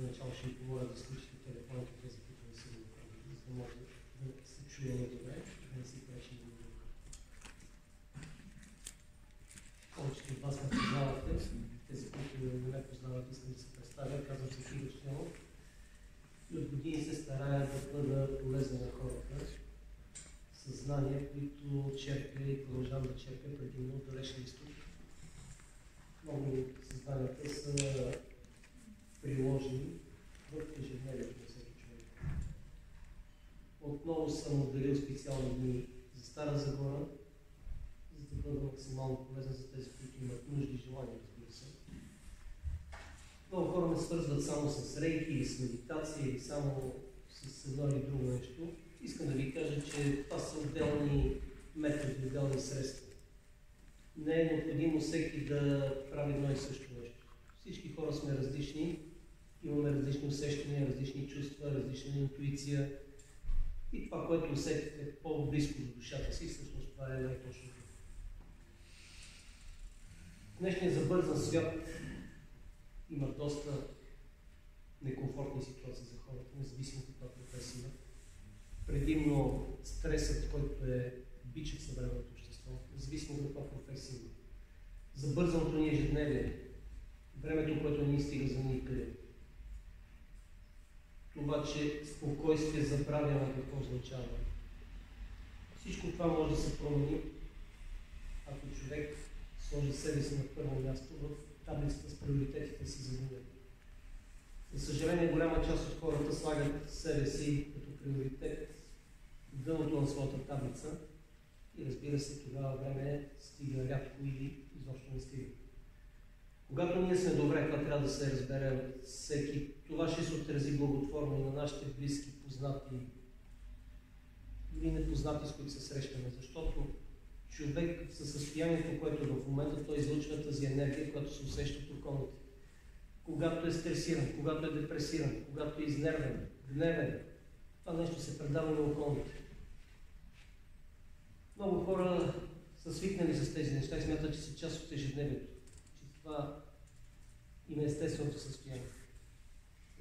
за начало ще ви помоля да изключите телефоните, тези, които не са го направили, за да може да се чуем добре, да не си пречи на друг. Повечето от вас ме познавате, тези, които не ме познават, искам да се представя, казвам се Фигър Штелов. И от години се старая да бъда полезен на хората, съзнания, които черпя и продължавам да черпя предимно от далечния изток. Много от съзнанията са приложени в ежедневието на всеки човек. Отново съм отделил специални дни за Стара Загора, за да бъда максимално полезен за тези, които имат нужди и желания, разбира се. Много хора ме свързват само с рейки или с медитация или само с едно или друго нещо. Искам да ви кажа, че това са отделни методи, отделни средства. Не е необходимо всеки да прави едно и също нещо. Всички хора сме различни, имаме различни усещания, различни чувства, различна интуиция. И това, което усетите по-близко до душата си, всъщност това е най-точното. Днешният забързан свят има доста некомфортни ситуации за хората, независимо каква професия. Предимно стресът, който е бича в съвременното общество, независимо каква професия. Забързаното ни ежедневие, времето, което ни стига за никъде. Това, че спокойствие забравяме какво означава. Всичко това може да се промени, ако човек сложи себе си на първо място в таблицата с приоритетите си за деня. За съжаление, голяма част от хората слагат себе си като приоритет дъното на своята таблица и разбира се, тогава време стига рядко или изобщо не стига. Когато ние сме добре, това трябва да се разбере всеки, това ще се отрази благотворно на нашите близки, познати или непознати, с които се срещаме, защото човек със състоянието, което е в момента той излъчва тази енергия, която се усеща от околните. Когато е стресиран, когато е депресиран, когато е изнервен, гневен, това нещо се предава на околните. Много хора са свикнали с тези неща и смятат, че са част от ежедневието. Че това им е естественото състояние.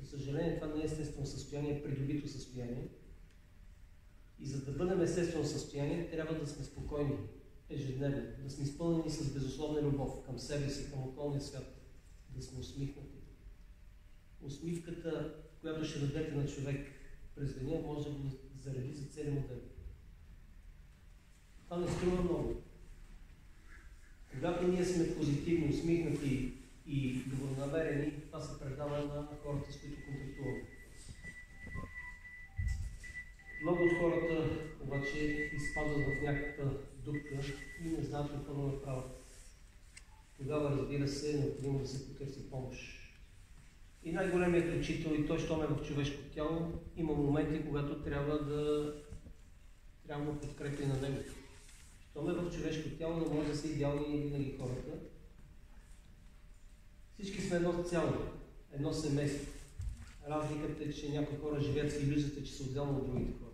За съжаление, това не е естествено състояние, е придобито състояние. И за да бъдем естествено състояние, трябва да сме спокойни ежедневно, да сме изпълнени с безусловна любов към себе си, към околния свят, да сме усмихнати. Усмивката, която ще дадете на човек през деня, може да го зареди за целия му ден. Това не струва много. Когато ние сме позитивни, усмихнати и добронамерени, това се предава на хората, с които контактуваме. Много от хората обаче изпадат в някаква дупка и не знаят какво да направят. Тогава, разбира се, е необходимо да се потърси помощ. И най-големият учител, и той, щом е в човешко тяло, има моменти, когато трябва да трябва да подкрепи на него. Щом е в човешко тяло, не може да са идеални винаги хората. Всички сме едно цяло, едно семейство. Разликата е, че някои хора живеят с иллюзията, че са отделно от другите хора.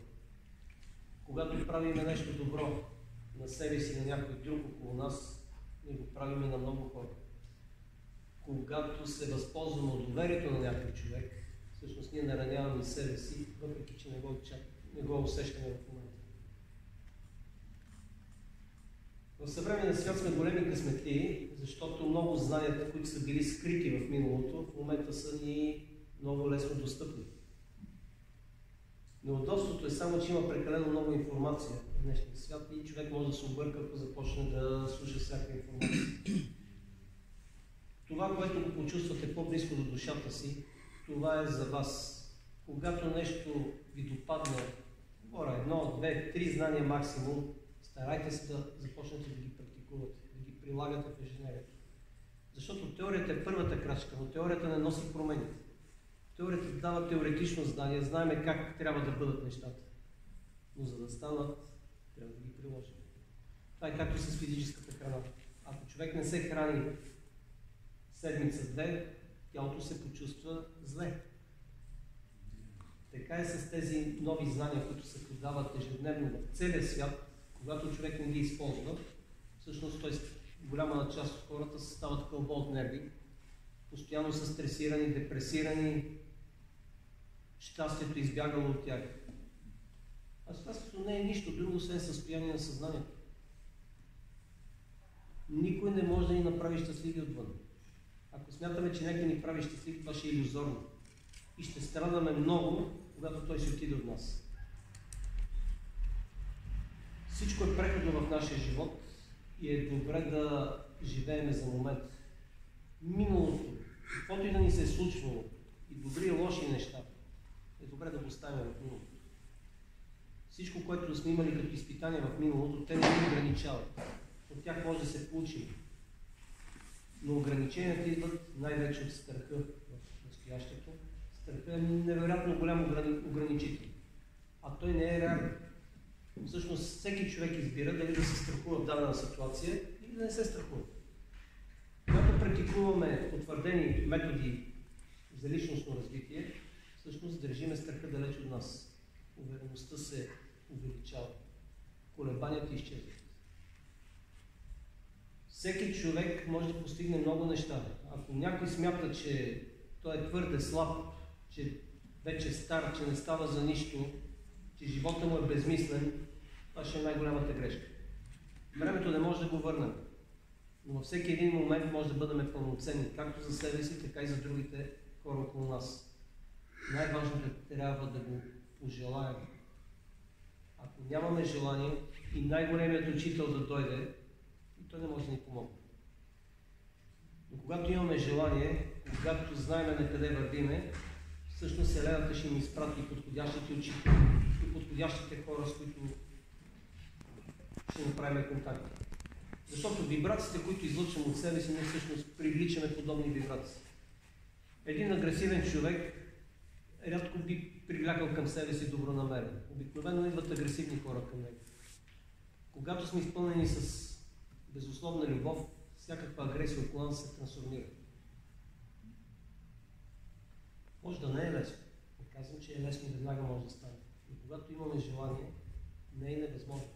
Когато правиме нещо добро на себе си, на някой друг около нас, ние го правиме на много хора. Когато се възползваме от доверието на някой човек, всъщност ние нараняваме себе си, въпреки че не го, не го усещаме в момента. В съвременния свят сме големи късметли, защото много знанията, които са били скрити в миналото, в момента са ни много лесно достъпни. Неудобството е само, че има прекалено много информация в днешния свят и човек може да се обърка, ако започне да слуша всяка информация. Това, което го почувствате по-близко до душата си, това е за вас. Когато нещо ви допадне, говоря едно, две, три знания максимум, старайте се да започнете да ги практикувате, прилагате в ежедневието. Защото теорията е първата крачка, но теорията не носи промени. Теорията дава теоретично знание, знаеме как трябва да бъдат нещата. Но за да станат, трябва да ги приложим. Това е както с физическата храна. Ако човек не се храни седмица-две, тялото се почувства зле. Така е с тези нови знания, които се подават ежедневно в целия свят, когато човек не ги използва, всъщност той, голяма част от хората стават кълбо от нерви, постоянно са стресирани, депресирани, щастието е избягало от тях. А щастието не е нищо друго, освен състояние на съзнанието. Никой не може да ни направи щастливи отвън. Ако смятаме, че някой ни прави щастливи, това ще е иллюзорно. И ще страдаме много, когато той ще отиде от нас. Всичко е преходно в нашия живот и е добре да живееме за момент. Миналото, каквото и да ни се е случвало, и добри и лоши неща, е добре да го оставим в миналото. Всичко, което сме имали като изпитание в миналото, те не ни ограничават. От тях може да се получим. Но ограниченията идват най-вече от страха в настоящето. Страха е невероятно голям ограничител. А той не е реален. Всъщност всеки човек избира дали да се страхува в дадена ситуация или да не се страхува. Когато практикуваме утвърдени методи за личностно развитие, всъщност държиме страха далеч от нас. Увереността се увеличава. Колебанията изчезват. Всеки човек може да постигне много неща. Ако някой смята, че той е твърде слаб, че вече е стар, че не става за нищо, че живота му е безмислен, това ще е най-голямата грешка. Времето не може да го върнем. Но във всеки един момент може да бъдем пълноценни, както за себе си, така и за другите хора около нас. Най-важното е, трябва да го пожелаем. Ако нямаме желание и най-големият учител да дойде, той не може да ни помогне. Но когато имаме желание, когато знаем на къде вървиме, всъщност Вселената ще ни изпрати подходящите учители и подходящите хора, с които ще направим контакт. Защото вибрациите, които излъчвам от себе си, ние всъщност привличаме подобни вибрации. Един агресивен човек рядко би привлякал към себе си добронамерен. Обикновено идват агресивни хора към него. Когато сме изпълнени с безусловна любов, всякаква агресия около нас се трансформира. Може да не е лесно. Казвам, че е лесно веднага може да стане. Но когато имаме желание, не е невъзможно.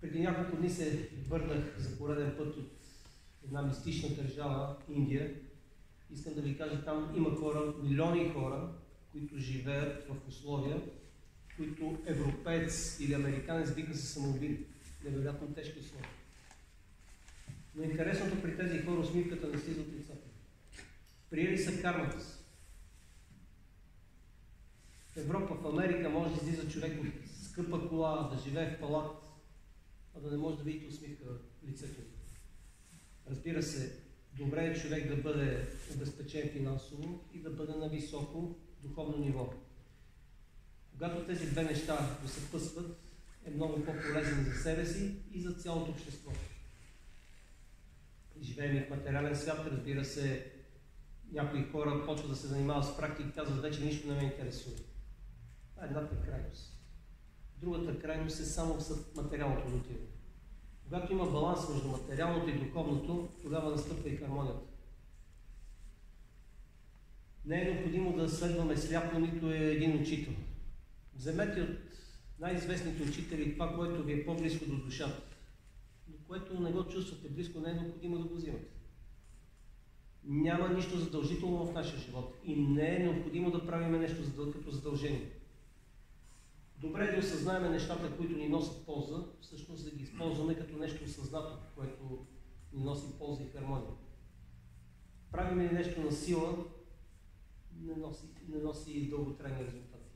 Преди няколко дни се върнах за пореден път от една мистична държава, Индия. Искам да ви кажа, там има хора, милиони хора, които живеят в условия, които европеец или американец биха се самоубили. Невероятно тежки условия. Но интересното при тези хора усмивката не стига от лицата. Приели са кармата си. В Европа, в Америка може да излиза човек от скъпа кола, да живее в палат, а да не може да видите усмивка в лицето. Разбира се, добре е човек да бъде обезпечен финансово и да бъде на високо духовно ниво. Когато тези две неща го съпъсват, е много по-полезен за себе си и за цялото общество. Живеем в материален свят, разбира се, някои хора почват да се занимават с практика и казват, вече нищо не ме интересува. Това е едната крайност. Другата крайност е само в материалното мотиво. Когато има баланс между материалното и духовното, тогава настъпва и хармонията. Не е необходимо да следваме сляпо нито е един учител. Вземете от най-известните учители това, което ви е по-близко до душата. Но което не го чувствате близко, не е необходимо да го взимате. Няма нищо задължително в нашия живот и не е необходимо да правим нещо като задължение. Добре да осъзнаем нещата, които ни носят полза, всъщност да ги използваме като нещо осъзнато, което ни носи полза и хармония. Правим ли нещо на сила, не носи, не носи дълготрайни резултати.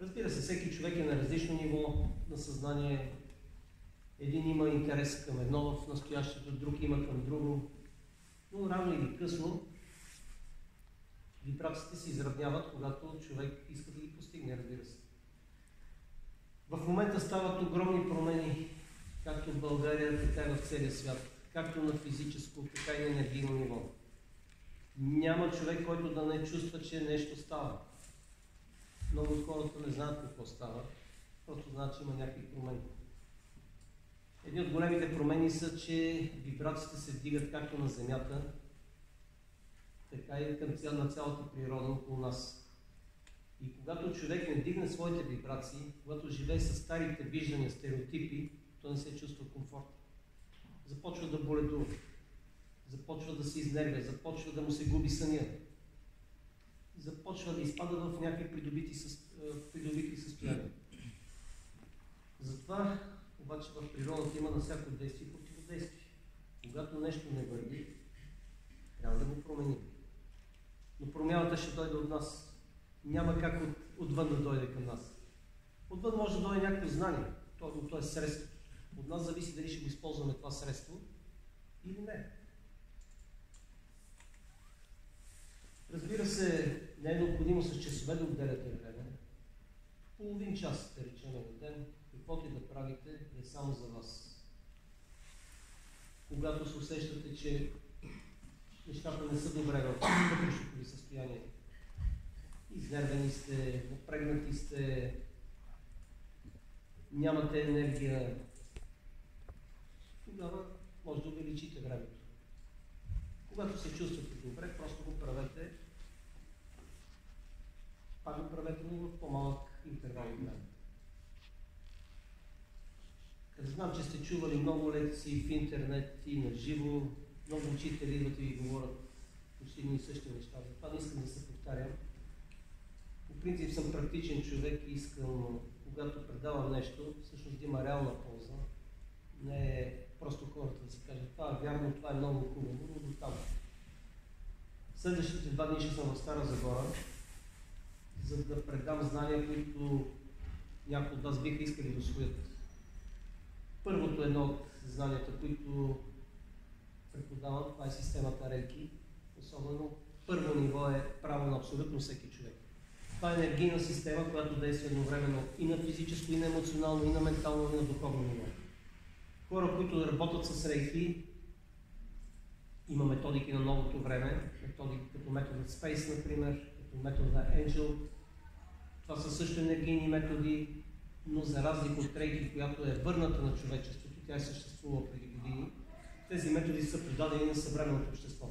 Разбира се, всеки човек е на различно ниво на съзнание. Един има интерес към едно в настоящето, друг има към друго. Но рано или късно вибрациите се изравняват, когато човек иска да ги постигне, разбира се. В момента стават огромни промени, както в България, така и в целия свят, както на физическо, така и на енергийно ниво. Няма човек, който да не чувства, че нещо става. Много от хората не знаят какво става, просто знаят, че има някакви промени. Едни от големите промени са, че вибрациите се вдигат както на Земята, така и към цял, на цялата природа около нас. И когато човек не дигне своите вибрации, когато живее с старите виждания, стереотипи, то не се чувства комфортно. Започва да боледува, започва да се изнервя, започва да му се губи съня. започва да изпада в някакви придобити, придобити състояния. Затова обаче в природата има на всяко действие противодействие. Когато нещо не върви, трябва да го променим. Но промяната ще дойде от нас. Няма как от, отвън да дойде към нас. Отвън може да дойде някакво знание. То, то е средство. От нас зависи дали ще го използваме това средство или не. Разбира се, не е необходимо с часове да отделяте време. Половин час, да речем, на ден, каквото и да правите, е само за вас. Когато се усещате, че нещата не са добре в вътрешното ви състояние, изнервени сте, напрегнати сте, нямате енергия, тогава може да увеличите времето. Когато се чувствате добре, просто го правете. Пак го правете, но в по-малък интервал от време. Знам, че сте чували много лекции в интернет и на живо. Много учители идват и ви говорят почти ни същи неща. Затова не искам да се повтарям. По принцип съм практичен човек и искам, когато предавам нещо, всъщност да има реална полза. Не е просто хората да си кажат, това е вярно, това е много хубаво, но до там. Следващите два дни ще съм в Стара Загора, за да предам знания, които някои от вас биха искали да освоят. Първото е едно от знанията, които преподавам, това е системата Рейки. Особено първо ниво е право на абсолютно всеки човек. Това е енергийна система, която действа едновременно и на физическо, и на емоционално, и на ментално, и на духовно ниво. Хора, които работят с рейки, има методики на новото време, методики като методът Space, например, като метода Angel. Това са също енергийни методи, но за разлика от рейки, която е върната на човечеството, тя е съществувала преди години, тези методи са предадени на съвременното общество.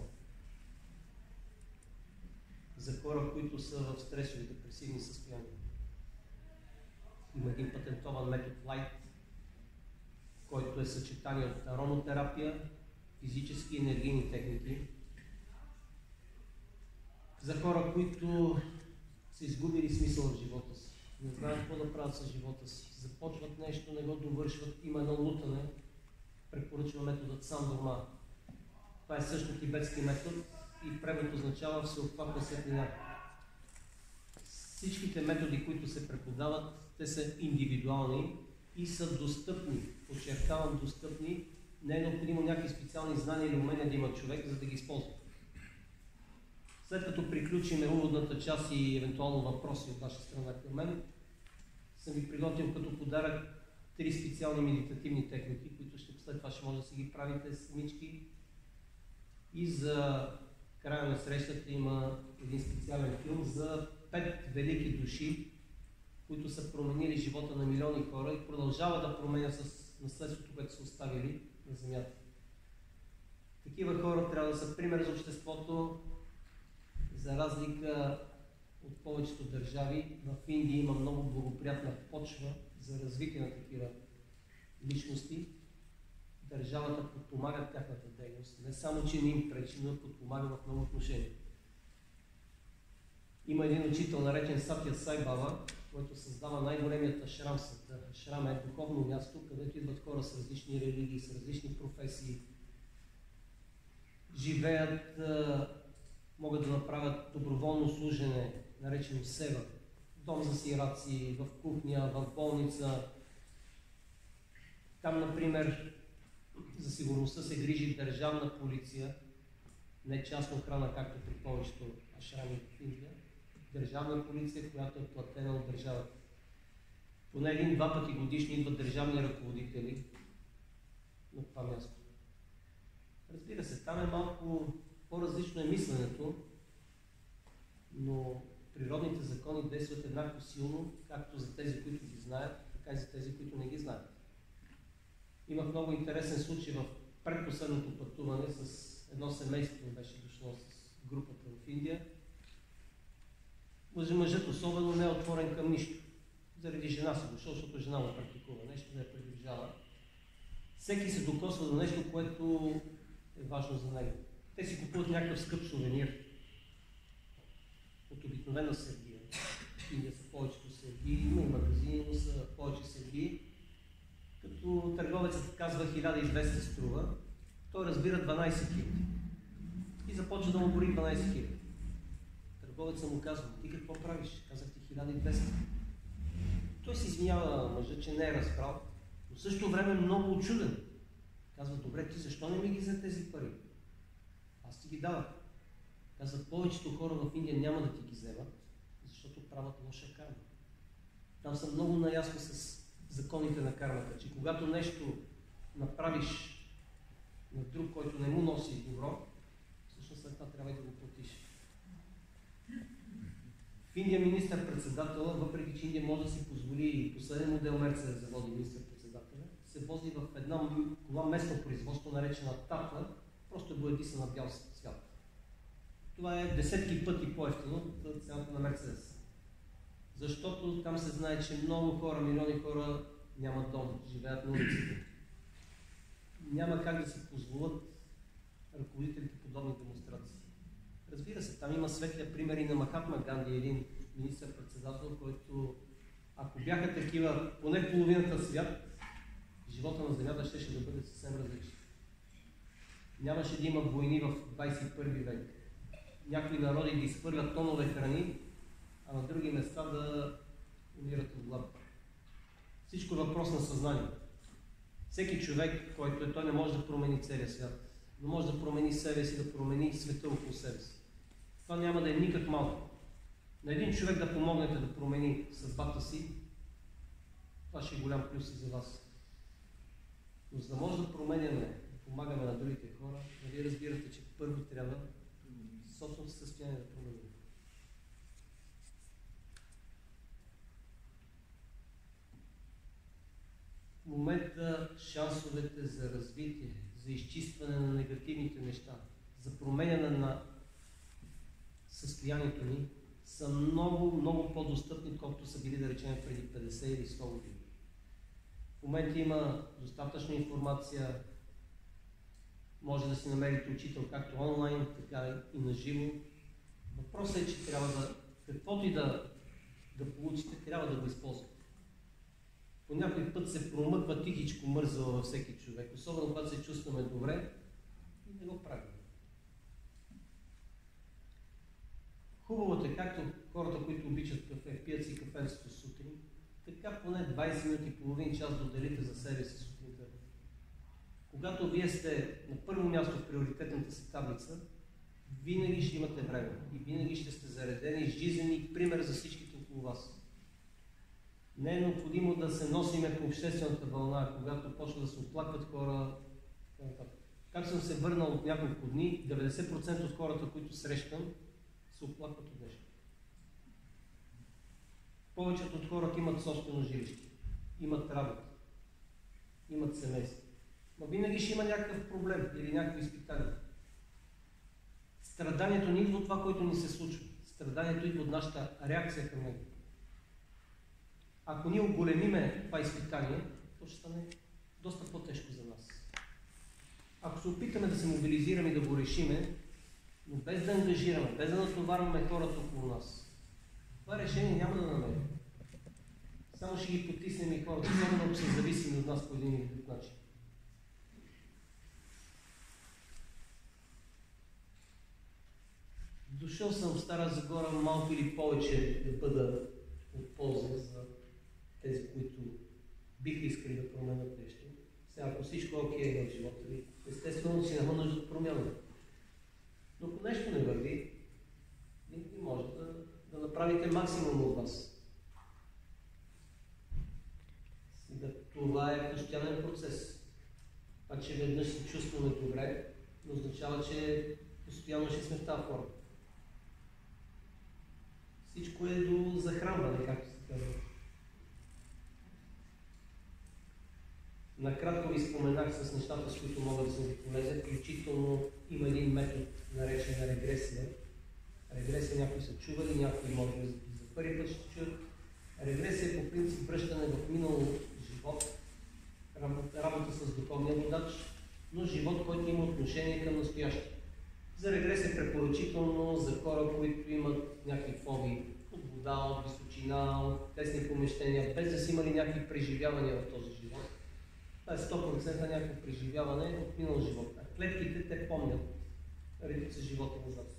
За хора, които са в стресови депресивни състояния. Има един патентован метод Light, който е съчетание от ароматерапия, физически и енергийни техники. За хора, които са изгубили смисъл в живота си, не знаят какво да правят с живота си, започват нещо, не го довършват, има едно лутане, препоръчва методът сам дома. Това е също тибетски метод и превод означава всеобхватна светлина. Всичките методи, които се преподават, те са индивидуални и са достъпни. Подчертавам достъпни. Не е необходимо някакви специални знания или умения да има човек, за да ги използва. След като приключим уводната част и евентуално въпроси от ваша страна към мен, съм ви приготвил като подарък три специални медитативни техники, след това ще може да си ги правите самички. И за края на срещата има един специален филм за пет велики души, които са променили живота на милиони хора и продължава да променя с наследството, което са оставили на земята. Такива хора трябва да са пример за обществото, за разлика от повечето държави. В Индия има много благоприятна почва за развитие на такива личности. Държавата подпомага тяхната дейност. Не само, че не им пречи, но подпомага в много отношения. Има един учител, наречен Сатя Сайбава, който създава най-големият ашрам в света. Ашрам е духовно място, където идват хора с различни религии, с различни професии. Живеят, могат да направят доброволно служене, наречено сева. Дом за сираци, в кухня, в болница. Там, например, за сигурността се грижи държавна полиция, не частна охрана, както при повечето ашрами в Индия държавна полиция, която е платена от държавата. Поне един-два пъти годишни идват държавни ръководители на това място. Разбира се, там е малко по-различно е мисленето, но природните закони действат еднакво силно, както за тези, които ги знаят, така и за тези, които не ги знаят. Имах много интересен случай в предпоследното пътуване с едно семейство, беше дошло с групата в Индия мъжът особено не е отворен към нищо. Заради жена си дошъл, защото жена му практикува нещо, да е приближава. Всеки се докосва до нещо, което е важно за него. Те си купуват някакъв скъп сувенир. От обикновена Сергия. Индия са повечето Сергии, има и магазини, но са повече Сергии. Като търговецът казва 1200 струва, той разбира 12 000 и започва да му бори 12 000. Търговецът му казва, ти какво правиш? Казах ти 1200. Той се извинява мъжа, че не е разбрал, но в същото време е много очуден. Казва, добре, ти защо не ми ги за тези пари? Аз ти ги давам. Казва, повечето хора в Индия няма да ти ги вземат, защото правят лоша карма. Там съм много наясно с законите на кармата, че когато нещо направиш на друг, който не му носи добро, всъщност след това трябва и да го платиш. В Индия министър-председател, въпреки че Индия може да си позволи последен модел Мерцедес да води министър-председателя, се вози в една кола местно производство, наречена Татла, просто е боядиса на бял свят. Това е десетки пъти по-ефтино от цената на Мерцедес. Защото там се знае, че много хора, милиони хора нямат дом, живеят на улиците. Няма как да си позволят ръководителите подобни демонстрации. Разбира се, там има светлия примери на Махатма Ганди, един министър-председател, който ако бяха такива, поне половината свят, живота на Земята ще, да бъде съвсем различен. Нямаше да има войни в 21 век. Някои народи да изхвърлят тонове храни, а на други места да умират от глад. Всичко е въпрос на съзнание. Всеки човек, който е, той не може да промени целия свят, но може да промени себе си, да промени света около себе си. Това няма да е никак малко. На един човек да помогнете да промени съдбата си, това ще е голям плюс и за вас. Но за да може да променяме, да помагаме на другите хора, нали разбирате, че първо трябва собственото състояние да променим. В момента шансовете за развитие, за изчистване на негативните неща, за променяне на състоянието ни са много, много по-достъпни, колкото са били, да речем, преди 50 или 100 години. В момента има достатъчно информация, може да си намерите учител както онлайн, така и на живо. Въпросът е, че трябва да, каквото и да, да получите, трябва да го използвате. По някой път се промъква тихичко мързало във всеки човек, особено когато се чувстваме добре и не го правим. Хубавото е, както хората, които обичат кафе, пият си кафенството сутрин, така поне 20 минути, половин час да отделите за себе си сутринта. Когато вие сте на първо място в приоритетната си таблица, винаги ще имате време и винаги ще сте заредени, жизнени пример за всичките около вас. Не е необходимо да се носиме по обществената вълна, когато почва да се оплакват хора. Как съм се върнал от няколко дни, 90% от хората, които срещам, се оплакват от нещо. Повечето от хората имат собствено жилище, имат работа, имат семейство. Но винаги ще има някакъв проблем или някакво изпитание. Страданието не идва от това, което ни се случва. Страданието идва от нашата реакция към него. Ако ние оголемиме това изпитание, то ще стане доста по-тежко за нас. Ако се опитаме да се мобилизираме и да го решиме, но без да ангажираме, без да натоварваме хората около нас, това решение няма да намерим. Само ще ги потиснем и хората, особено ако са зависими от нас по един или друг начин. Дошъл съм в Стара Загора малко или повече да бъда от полза за тези, които биха искали да променят нещо. Сега, ако всичко е окей в живота ви, естествено си няма нужда от промяна. Но ако нещо не върви, винаги може да, да направите максимум от вас. Сега, това е постоянен процес. Това, че веднъж се чувстваме добре, не означава, че постоянно ще сме в тази форма. Всичко е до захранване, както се казва. Накратко ви споменах с нещата, с които могат да се ви полезят, включително има един метод, наречен на регресия. Регресия някои са чували, някои може би за първи път ще чуят. Регресия е по принцип връщане в минало живот, работа с духовния водач, но живот, който има отношение към настоящето. За регрес е препоръчително за хора, които имат някакви фобии от вода, от височина, от тесни помещения, без да са имали някакви преживявания в този живот. Това е 100% някакво преживяване от минал живот. А клетките те помнят редица живота назад.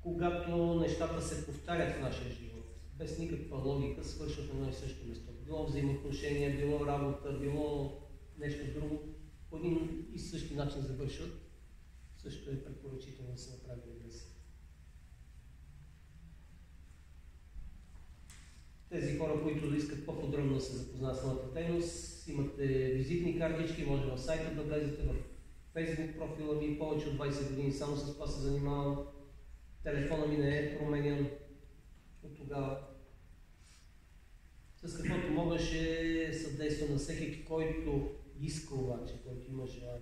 Когато нещата се повтарят в нашия живот, без никаква логика, свършват едно и също место. Било взаимоотношения, било работа, било нещо друго, по един и същи начин завършват. Също е препоръчително да се направи регресия. Тези хора, които искат по-подробно да се запознаят с моята дейност, имате визитни картички, може в сайта да влезете, в Facebook профила ми, повече от 20 години само с това се занимавам. Телефона ми не е променен от тогава. С каквото мога ще съдейства на всеки, който иска обаче, който има желание.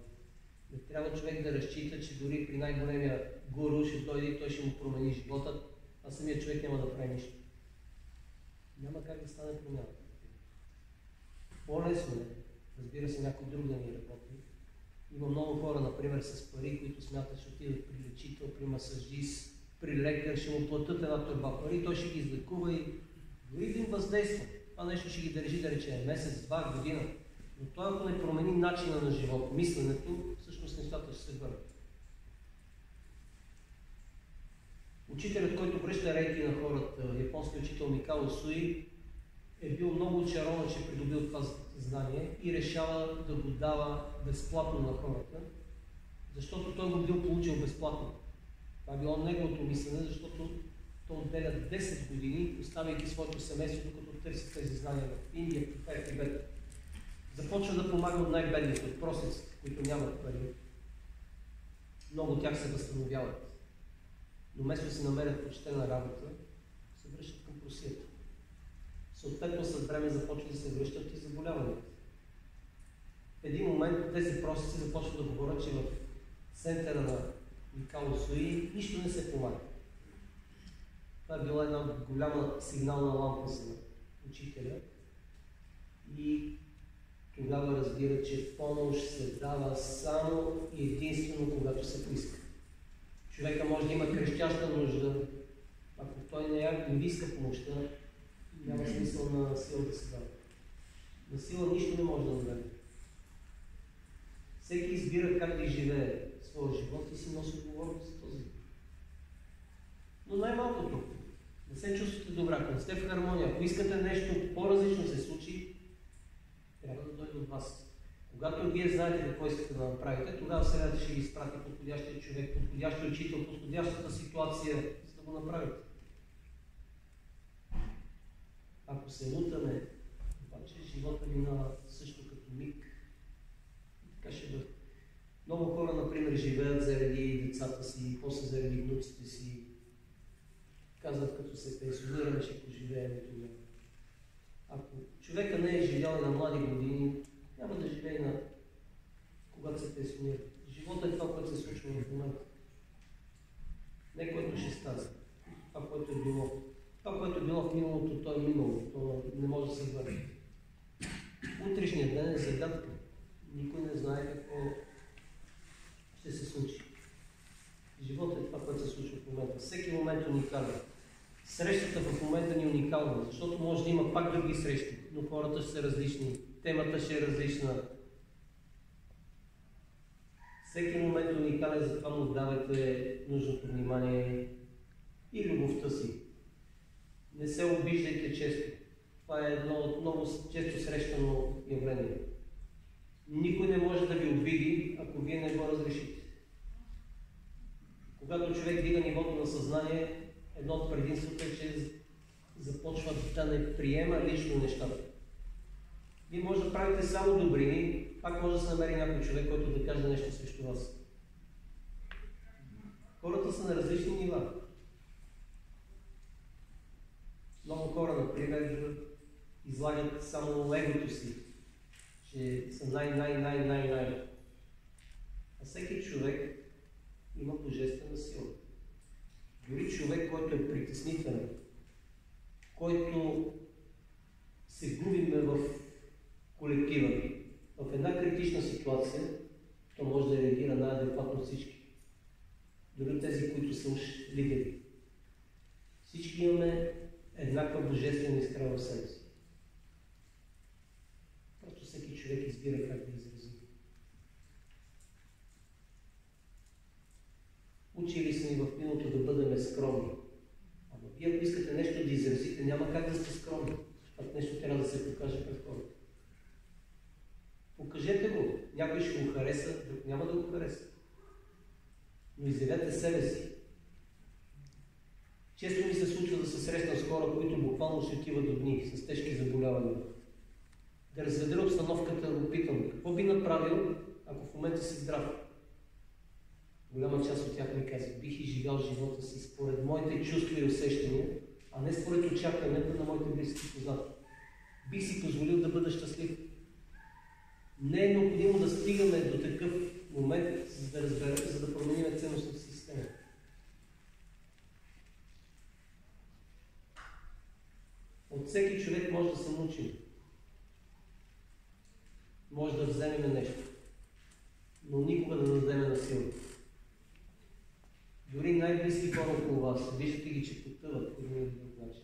Не трябва човек да разчита, че дори при най-големия гуру ще дойде и той ще му промени живота, а самият човек няма да прави нищо. Няма как да стане промяна. По-лесно е, разбира се, някой друг да ни работи. Има много хора, например, с пари, които смятат, че отидат при лечител, при масажист, при лекар, ще му платят една турба пари, той ще ги излекува и дори да им въздейства. Това нещо ще ги държи, да рече, месец, два, година. Но той, ако не промени начина на живот, мисленето, всъщност нещата ще се върнат. Учителят, който връща рейки на хората, японски учител Микао Суи, е бил много очарован, че е придобил това знание и решава да го дава безплатно на хората, защото той го бил получил безплатно. Това било неговото мислене, защото той отделя 10 години, оставяйки своето семейство, докато търси тези знания в Индия, в Тибет. Започва да помага от най-бедните, от просеците, които нямат пари. Много от тях се възстановяват но вместо да си намерят почтена работа, се връщат към просията. Съответно, с време започват да се връщат и заболяванията. В един момент тези просици започват да говорят, че в центъра на Микало Суи нищо не се помага. Това е била една голяма сигнална лампа за учителя. И тогава разбира, че помощ се дава само и единствено, когато се поиска. Човека може да има крещяща нужда. Ако той не, не иска помощта, няма смисъл на сила да се дава. На сила нищо не може да даде. Всеки избира как да живее своя живот и си носи отговорност за този. Но най-малкото, не се чувствате добре, ако не сте в хармония, ако искате нещо по-различно се случи, трябва да дойде от вас. Когато вие знаете какво искате да направите, тогава Вселената ще ви изпрати подходящия човек, подходящия учител, подходящата ситуация, за да го направите. Ако се лутаме, обаче живота минава също като миг. Така ще бъде. Много хора, например, живеят заради децата си, после заради внуците си. Казват, като се пенсионираме, ще поживеем тогава. Ако човека не е живял на млади години, няма да живее на когато се пенсионира. Живота е това, което се случва в момента. Не което ще стане. Това, което е било. Това, което е било в миналото, то е минало. То не може да се върне. Утрешният ден е загадка. Никой не знае какво ще се случи. Живота е това, което се случва в момента. Всеки момент е уникален. Срещата в момента ни е уникална, защото може да има пак други срещи, но хората ще са различни темата ще е различна. Всеки момент е уникален, затова му давайте нужното внимание и любовта си. Не се обиждайте често. Това е едно от много често срещано явление. Никой не може да ви обиди, ако вие не го разрешите. Когато човек дига нивото на съзнание, едно от предимствата е, че започва да не приема лично нещата. Вие може да правите само добрини, пак може да се намери някой човек, който да каже нещо срещу вас. Хората са на различни нива. Много хора, например, излагат само егото си, че са най-най-най-най-най. А всеки човек има божествена сила. Дори човек, който е притеснителен, който се губиме в колектива. В една критична ситуация то може да реагира най-адекватно всички. дори тези, които са уж лидери. Всички имаме еднаква божествена искра в себе си. Просто всеки човек избира как да изрази. Учили сме в миналото да бъдем скромни. Ама вие ако искате нещо да изразите, няма как да сте скромни. Ако нещо трябва да се покаже пред хората. Покажете го. Някой ще го хареса, друг няма да го хареса. Но изявете себе си. Често ми се случва да се срещна с хора, които буквално ще отиват до дни с тежки заболявания. Да разведа обстановката, да го питам, какво би направил, ако в момента си здрав? Голяма част от тях ми казват, бих изживял живота си според моите чувства и усещания, а не според очакванията на моите близки познати. Бих си позволил да бъда щастлив. Не е необходимо да стигаме до такъв момент, за да разберем, за да променим ценностната система. От всеки човек може да се научим. Може да вземем нещо. Но никога да дадем на сила. Дори най-близки хора около вас, виждате ги, че потъват по един или друг начин.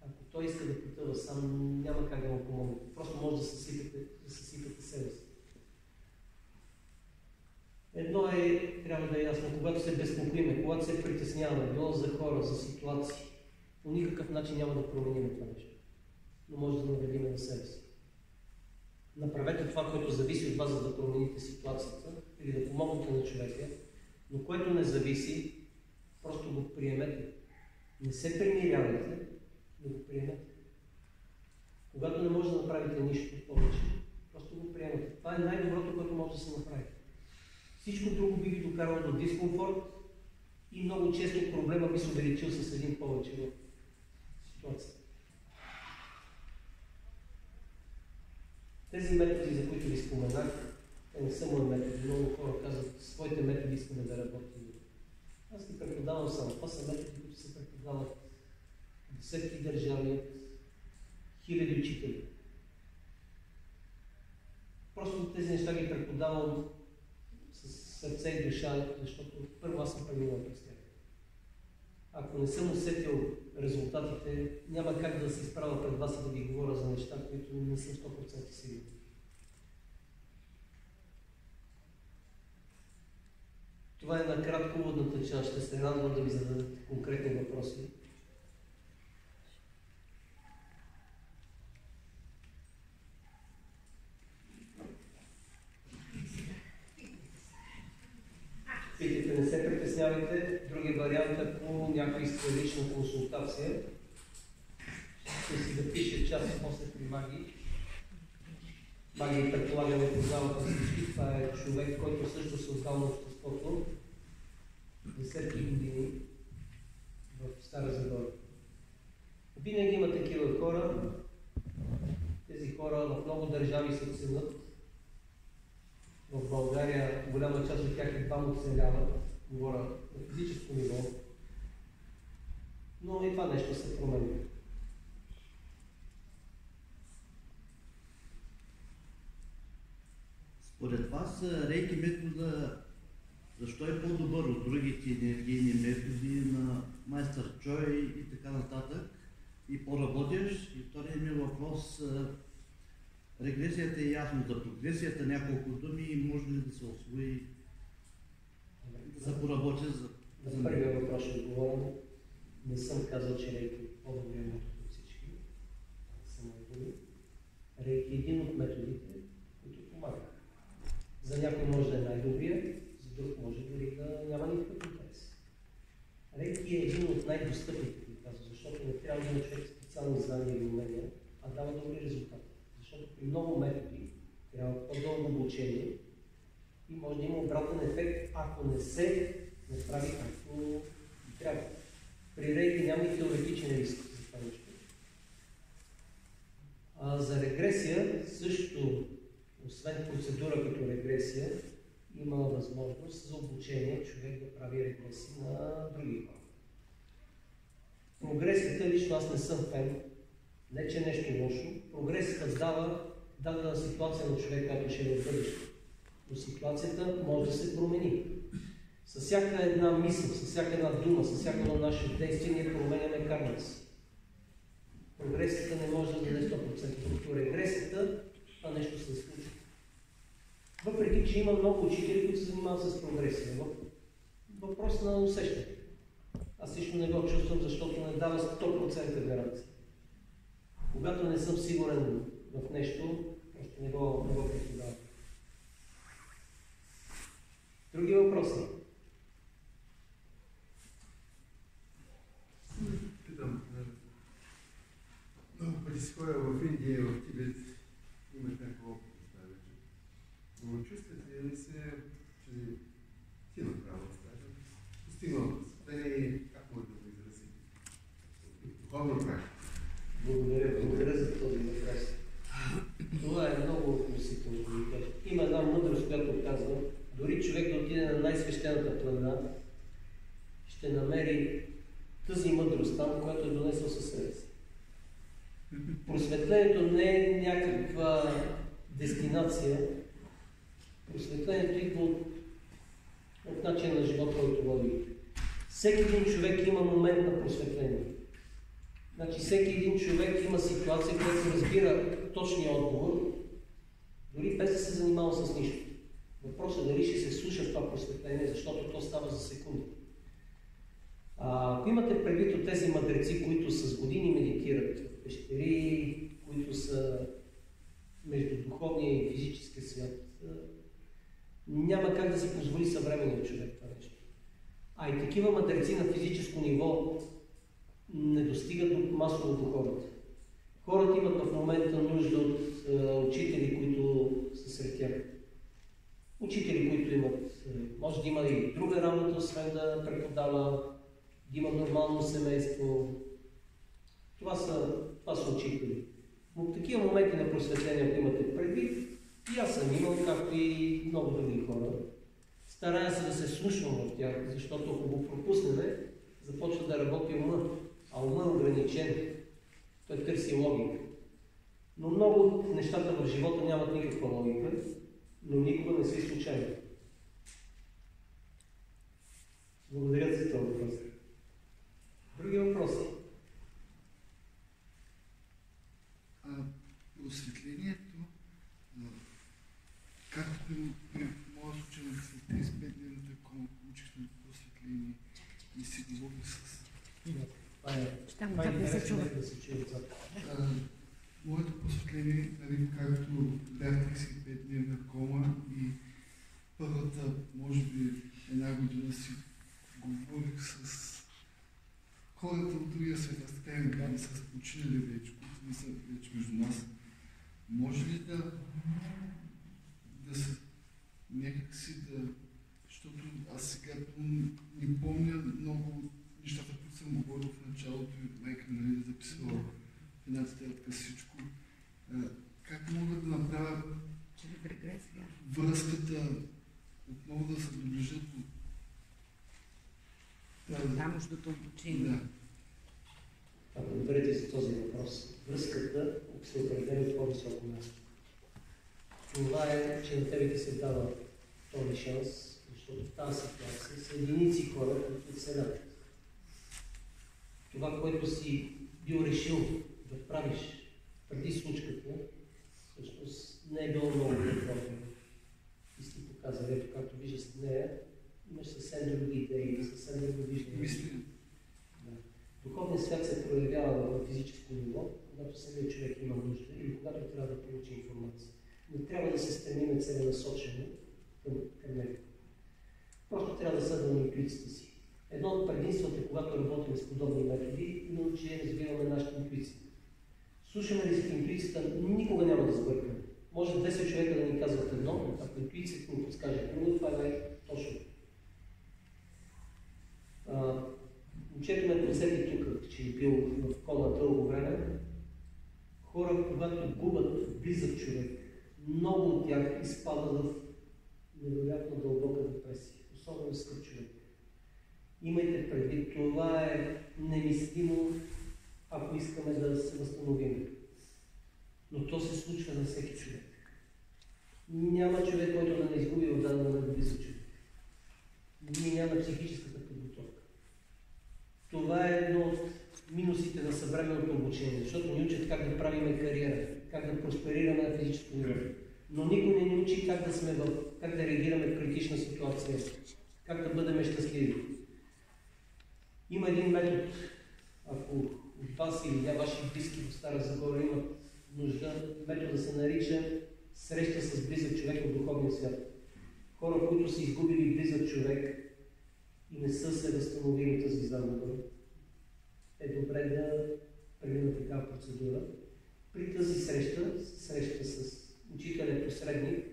Ако той иска да потъва сам, няма как да му помогне. Просто може да съсипате, да съсипате себе си. Едно е, трябва да е ясно, когато се безпокоиме, когато се притесняваме, било за хора, за ситуации, по никакъв начин няма да променим това нещо. Но може да навредим на себе си. Направете това, което зависи от вас, за да промените ситуацията или да помогнете на човека, но което не зависи, просто го приемете. Не се примирявайте, но го приемете. Когато не може да направите нищо повече, просто го приемате. Това е най-доброто, което може да се направи. Всичко друго би ви докарало до дискомфорт и много често проблема би се увеличил с един повече в ситуацията. Тези методи, за които ви споменах, те не са мои методи. Много хора казват, своите методи искаме да работим. Аз ги преподавам само. Това са методи, които се преподават десетки държави, хиляди учители. Просто тези неща ги преподавам с сърце и душа, защото първо аз съм преминал през тях. Ако не съм усетил резултатите, няма как да се изправя пред вас и да ви говоря за неща, които не съм 100% сигурен. Това е накратко водната част. Ще се радвам да ви зададете конкретни въпроси. Питайте, не се притеснявайте. Други вариант, ако някой иска лична консултация, ще си запише час после при маги. Маги предполагаме познавате всички. Това е човек, който също се отдал на обществото десетки години в Стара Загора. Винаги има такива хора. Тези хора в много държави се ценят. В България голяма част от оцеляват. Говоря на физическо ниво. Но и това нещо се променя. Според вас рейки метода защо е по-добър от другите енергийни методи на майстър Чой и така нататък и по-работещ? И вторият ми въпрос, регресията е ясно, за прогресията няколко думи може ли да се освои за поработи за... За първия въпрос ще отговоря. Не съм казал, че Рейки е по-добрия метод от всички. Са мои думи. Рейки е един от методите, които помагат. За някой може да е най-добрия, за друг може дори да няма никакъв интерес. Рейки е един от най-достъпните, защото не трябва да има човек специални знания или умения, а дава добри резултати. Защото при много методи трябва по-дълго обучение и може да има обратен ефект, ако не се направи както трябва. При рейки няма и теоретичен риск за това нещо. А за регресия също, освен процедура като регресия, има възможност за обучение човек да прави регресии на други хора. Прогресията, лично аз не съм фен, не че е нещо лошо, прогресията дава дадена ситуация на човек, която ще е в бъдеще. Но ситуацията може да се промени. С всяка една мисъл, с всяка една дума, с всяка едно наше действие ние променяме кармата си. Прогресията не може да даде 100%. Докато регресията, това нещо се случва. Въпреки, че има много учители, които се занимават с прогресия. Въпрос на усещане. Аз лично не го чувствам, защото не дава 100% гаранция. Когато не съм сигурен в нещо, просто не го, не го предполагам. Други въпроси? Питам, много пъти си ходя в Индия и в Тибет, имах някаква опит с тази вече. Но чувствате ли се, че ти направо, да кажем, постигнал състояние, как може да го изрази? Духовно практика. Благодаря, благодаря за този въпрос. Това е много относително. Има една мъдрост, която казва, дори човек да отиде на най-свещената планина, ще намери тази мъдрост там, която е донесъл със себе си. Просветлението не е някаква дестинация. Просветлението идва от, от начин на живот, който води. Всеки един човек има момент на просветление. Значи всеки един човек има ситуация, където разбира точния отговор, дори без да се занимава с нищо. Въпросът е дали ще се слуша в това просветление, защото то става за секунди. Ако имате предвид от тези мъдреци, които с години медитират пещери, които са между духовния и физическия свят, няма как да си позволи съвременният човек това нещо. А и такива мъдреци на физическо ниво не достигат до масово до хората. Хората имат в момента нужда от учители, които са сред тях. Учители, които имат, е, може да има и друга работа, освен да преподава, да има нормално семейство. Това са, това са учители. Но в такива моменти на просветление, ако имате предвид, и аз съм имал, както и много други хора. Старая се да се слушам в тях, защото ако го пропуснем, започва да работи ума а ума е ограничен. Той търси логика. Но много от нещата в живота нямат никаква логика, но никога не са случайни. Благодаря за това въпрос. Други въпроси? А, просветлението, а, както при моя случай на 35-дневната кома, получихме просветление и си говорим с Това е, Там това е как не се чува. Моето посветление, нали, както бях 35 дни на кома и първата, може би, една година си говорих с хората от другия свят, аз така им казвам, с починали вече, които не са вече между нас. Може ли да, да се някакси да, защото аз сега не помня много нещата, които съм говорил в началото и майка ми нали, е записвала една тетрадка всичко. А, Как мога да направя връзката отново да се доближат до тази... Там уж до дълбочина. Да. Ти за този въпрос. Връзката се определя от по-високо място. Това е, че на тебе ти се дава този шанс, защото в тази ситуация са единици хора, които се радват. Това, което си бил решил да правиш преди случката, всъщност не е било много подготвено. И си показа, ето както виждаш с нея, имаш съвсем други идеи, съвсем друго виждане. Да. Духовният свят се проявява на физическо ниво, когато самият човек има нужда или когато трябва да получи информация. Не трябва да се стремим целенасочено към, към него. Просто трябва да следваме интуицията си. Едно от предимствата, когато работим с подобни методи, именно, че разбираме нашата интуиция. Слушаме ли интуицията, никога няма да сбъркаме. Може 10 човека да ни казват едно, но ако интуицията ни подскаже друго, това е най-точно. А, Момчето ме посети тук, че е бил в кола дълго време. Хора, когато губят близък човек, много от тях изпадат в невероятно дълбока депресия, особено скъп човек. Имайте предвид, това е немислимо, ако искаме да се възстановим. Но то се случва на всеки човек. Няма човек, който да не изгуби от даден момент близък човек. ние нямаме психическата подготовка. Това е едно от минусите на съвременното обучение, защото ни учат как да правиме кариера, как да просперираме на физическо ниво. Но никой не ни учи как да, сме в, как да реагираме в критична ситуация, как да бъдем щастливи. Има един метод, ако от вас или я ваши близки в Стара Загора имат нужда, метода се нарича среща с близък човек от духовния свят. Хора, които са изгубили близък човек и не са се възстановили тази загуба, е добре да преминат такава процедура. При тази среща, среща с учителя посредник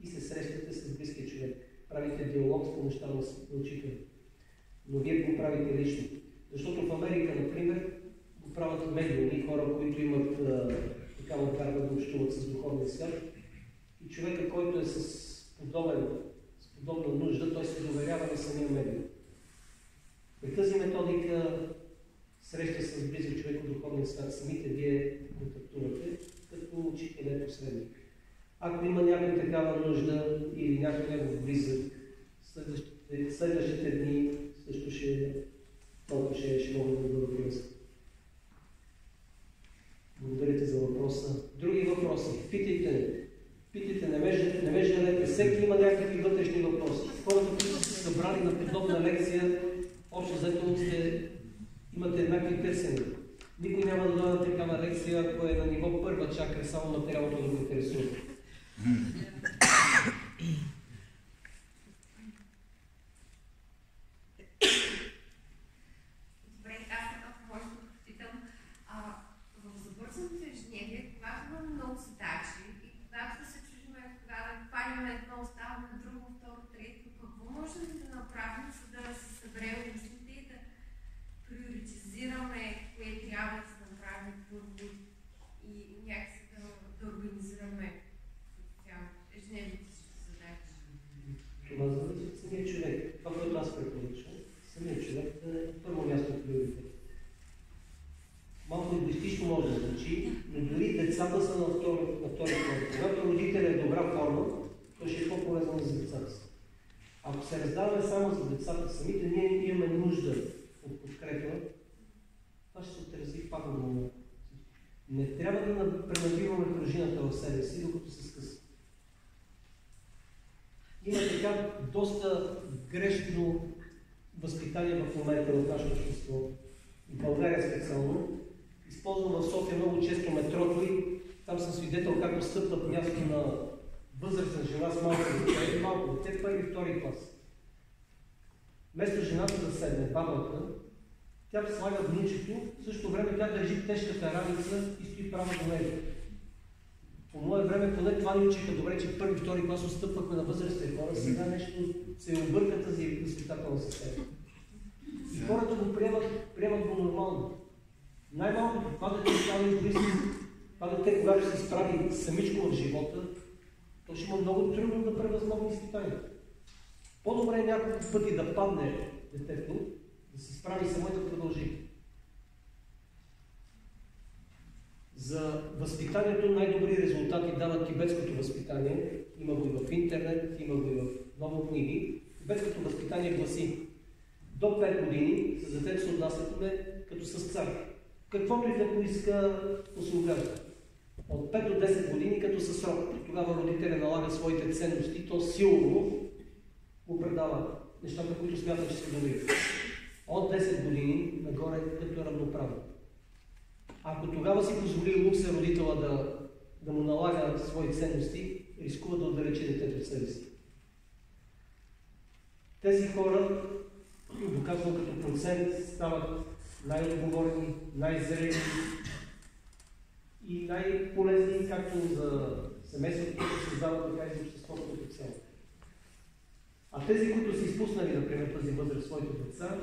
и се срещате с близкия човек. Правите диалог с помощта на учителя. Но вие го правите лично. Защото в Америка, например, правят медиуми, хора, които имат а, такава карта да общуват с духовния свят. И човека, който е с, подобен, с подобна нужда, той се доверява на самия медиум. При тази методика среща с близък човек от духовния свят, самите вие контактувате, като учител е посредник. Ако има някой такава нужда или някой негов близък, следващите, следващите дни също ще, толкова ще, ще мога да бъда близък. Благодаря ти за въпроса. Други въпроси? Питайте. Питайте, не жалете. Всеки има някакви вътрешни въпроси. Хората, които са събрали на подобна лекция, общо взето сте, имате еднакви търсения. Никой няма да на такава лекция, ако е на ниво първа чакра, само материалното да го интересува. Добре, аз така може да попитам. А, в забързаното ежедневие, когато имаме много задачи и когато се чужиме, кога да хванем едно, оставаме друго, второ, трето, какво можем да направим, за да се съберем мислите и да приоритизираме кое трябва да се направи първо и някакси да, да организираме цяло ежедневните си задачи. Това зависи от самия човек. Това, което аз препоръчвам, самия човек да е първо място в приоритет. Малко егоистично може да звучи, но дори децата са на втори, на втори план. Когато родителят е в добра форма, той ще е по-полезен за децата си. Ако се раздаваме само за децата, самите ние имаме нужда от подкрепа, това ще се отрази пак на момента. Не трябва да пренабиваме пружината в себе си, докато се скъса. Има така доста грешно възпитание в момента в нашето общество. В България специално. Използвам в София много често метрото и там съм свидетел как стъпват място на възрастна жена с малко дете, малко дете, първи, втори клас. Вместо жената да седне, бабата, тя слага внучето, в същото време тя държи тежката раница и него. По мое време поне това ни учиха добре, че първи, втори клас отстъпвахме на възрастни хора, сега нещо се обърка тази възпитателна система. И хората го приемат, приемат го нормално. Най-малкото това дете става това дете, когато се справи самичко в живота, то ще има много трудно да превъзмогне изпитанието. По-добре е няколко пъти да падне детето, да се справи само и да продължи. За възпитанието най-добри резултати дава тибетското възпитание. Има го и в интернет, има го и в много книги. Тибетското възпитание гласи до 5 години с детето се отнасяме като с цар. Каквото и да поиска, услугата. От 5 до 10 години като със срок. Тогава родителя налага своите ценности, то силно му предава нещата, които смята, че са добри. От 10 години нагоре като равноправно. Ако тогава си позволи лукса родителя да, да му налага свои ценности, рискува да отдалечи детето от себе си. Тези хора, доказвам като процент, стават най-отговорни, най-зрели и най-полезни както за семейството, което създава, така и за обществото като цяло. А тези, които са изпуснали, например, тази възраст своите деца,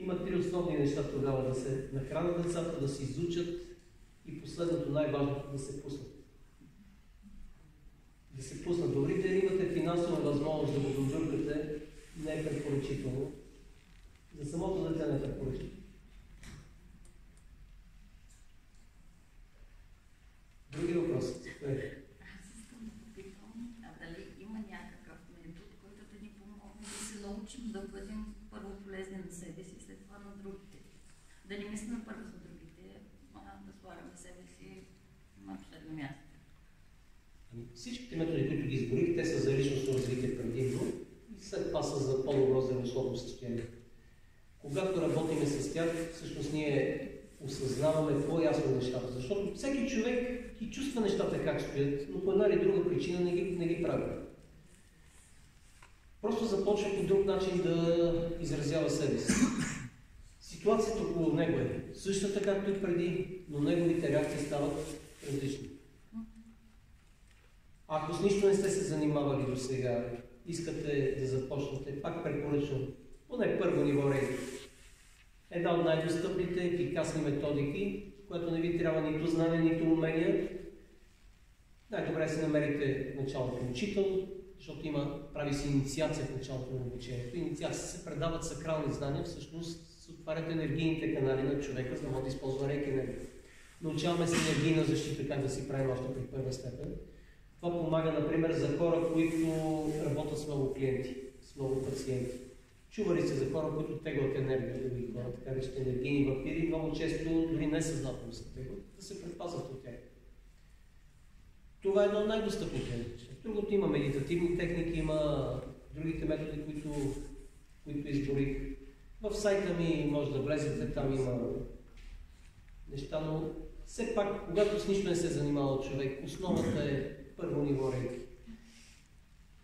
има три основни неща тогава да се нахранят децата, да се изучат и последното най-важното да се пуснат. Да се пуснат. Дори да имате финансова възможност да го дозуркате, не е препоръчително. За самото дете не е препоръчително. Други въпроси? Заповядайте. Аз искам да питам, а дали има някакъв метод, който да ни помогне бъдем първо полезни на себе си, след това на другите. Да не мислим първо за другите, а да слагаме себе си на последно място. Ами, Всичките методи, които ги изборих, те са за личностно развитие предимно и след това са за по-добро здравословно състояние. Когато работиме с тях, всъщност ние осъзнаваме по-ясно нещата, защото всеки човек ги чувства нещата как стоят, но по една или друга причина не ги, не ги прави. Просто започва по друг начин да изразява себе си. Ситуацията около него е същата както и преди, но неговите реакции стават различни. Ако с нищо не сте се занимавали до сега, искате да започнете, пак препоръчвам, поне първо ниво рейд. Една от най-достъпните ефикасни методики, която не ви трябва нито знания, нито умения. Най-добре си намерите началото учител, защото има, прави се инициация в началото на обучението. Инициация се предават сакрални знания, всъщност отварят енергийните канали на човека, за да може да използва рейки енергия. Научаваме се енергийна защита, как да си правим още при първа степен. Това помага, например, за хора, които работят с много клиенти, с много пациенти. Чували сте за хора, които теглят енергия, други хора, така речете енергийни вампири, много често дори несъзнателно се теглят, да се предпазват от тях. Това е едно от най-достъпните неща. Другото има медитативни техники, има другите методи, които, които изборих. В сайта ми може да влезете, там има неща, но все пак, когато с нищо не се е занимавал човек, основата е първо ниво рейки.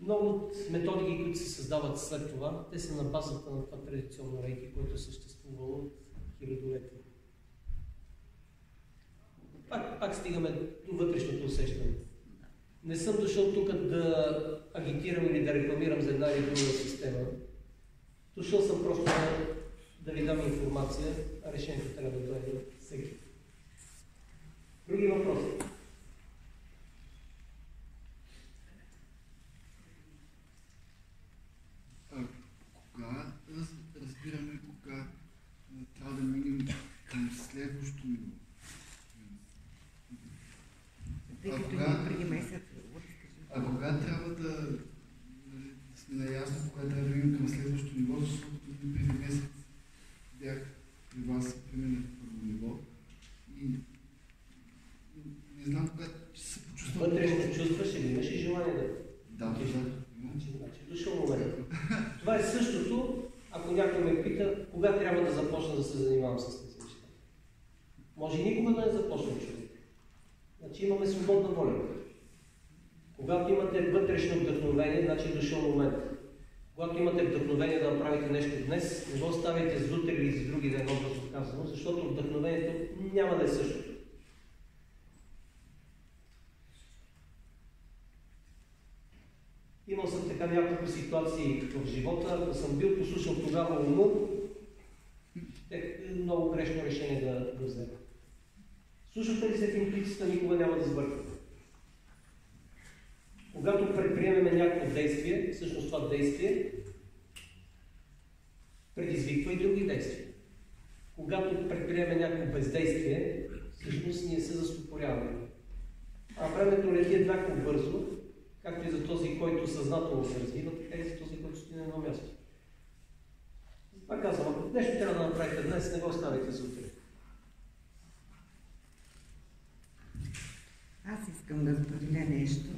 Много от методики, които се създават след това, те са на базата на това традиционно рейки, което е съществувало от хилядолетия. Пак, пак стигаме до вътрешното усещане. Не съм дошъл тук да агитирам или да рекламирам за една или друга система. Дошъл съм просто да, да ви дам информация, а решението трябва да дойде всеки. Други въпроси? А кога раз, разбираме кога трябва да минем към следващото ниво? Тъй А като кога- ние преди месец А кога трябва да, нали, да сме наясно, кога трябва да минем към следващото ниво, защото ние преди месец бях при вас и преминах първо ниво и и не знам кога ще се почувствам. Вътрешно чувстваш или имаш и желание да Да, да, да. Значи, значи, дошъл момент. Това е същото, ако някой ме пита, кога трябва да започна да се занимавам с тези неща. Може и никога да не започне човек. Значи имаме свободна воля. Когато имате вътрешно вдъхновение, значи е дошъл момент. Когато имате вдъхновение да направите нещо днес, не го оставяйте за утре или за други ден, образно казано, защото вдъхновението няма да е същото. Имал съм така няколко ситуации в живота, ако съм бил послушал тогава ума, е много грешно решение да, да взема. Слушате ли се в интуицията, никога няма да сбъркате. Когато предприемеме някакво действие, всъщност това действие предизвиква и други действия. Когато предприемем някакво бездействие, всъщност ние се застопоряваме. А времето лети еднакво бързо, както и за този, който съзнателно се развива, така и за този, който стои на едно място. Пак казвам, ако нещо трябва да направите днес, не го оставяйте за утре. Аз искам да споделя нещо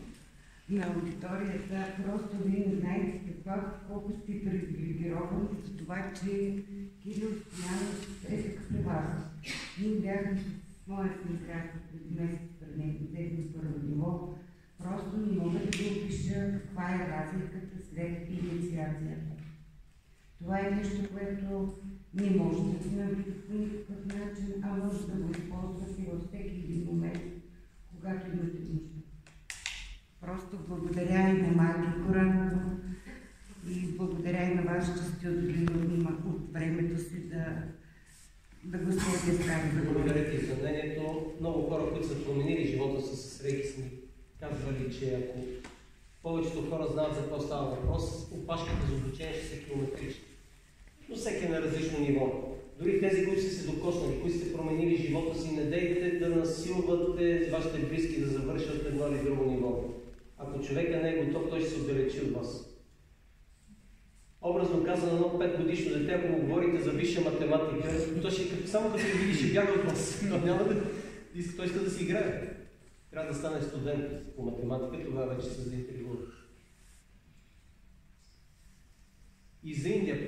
на аудиторията. Просто вие не каква, колко сте привилегировани за това, че Кирил Стоянов е при вас. Ние бяхме с моя син приятел преди месец взехме първо ниво. Просто не мога да ви опиша каква е разликата след инициацията. Това е нещо, което не може да се навика по никакъв начин, а може да го използвате във всеки един момент, когато имате нужда. Просто благодаря и на Маги Коранова и благодаря и на вас, че сте отделили от, времето си да, да го следя стари да Благодаря ти за мнението. Много хора, които са променили живота си с рейки, са ми казвали, че ако повечето хора знаят за какво става въпрос, опашките за обучение ще са километрични. Но всеки е на различно ниво. Дори тези, които са се докоснали, които сте променили живота си, не дейте да насилвате вашите близки да завършат едно или друго ниво. Ако човека не е готов, той ще се отдалечи от вас. Образно каза на едно 5 годишно дете, ако му говорите за висша математика, то ще, само като го види, ще бяга от вас. То няма да... Той иска да си играе. Трябва да стане студент по математика, тогава вече се заинтригува. И за Индия.